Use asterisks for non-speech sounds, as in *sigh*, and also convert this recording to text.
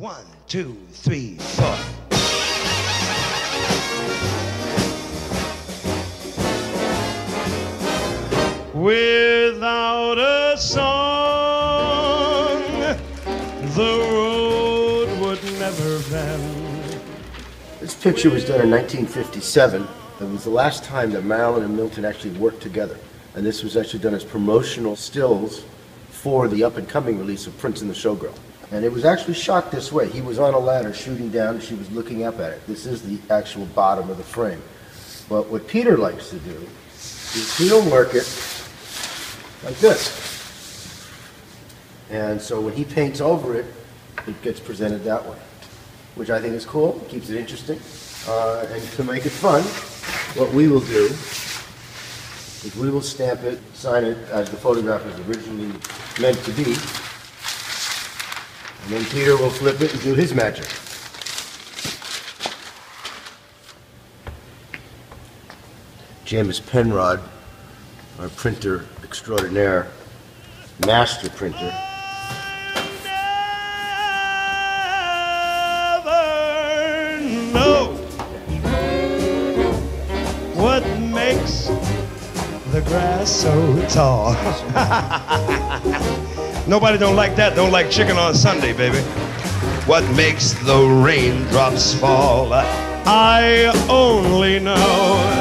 One, two, three, four. Without a song, the road would never end. This picture was done in 1957. It was the last time that Marilyn and Milton actually worked together. And this was actually done as promotional stills for the up-and-coming release of Prince and the Showgirl. And it was actually shot this way. He was on a ladder shooting down, and she was looking up at it. This is the actual bottom of the frame. But what Peter likes to do is he'll work it like this. And so when he paints over it, it gets presented that way, which I think is cool, keeps it interesting. Uh, and to make it fun, what we will do is we will stamp it, sign it as the photograph was originally meant to be. And then Peter will flip it and do his magic. James Penrod, our printer extraordinaire, master printer, the grass so tall. *laughs* Nobody don't like that. Don't like chicken on Sunday, baby. What makes the raindrops fall? I only know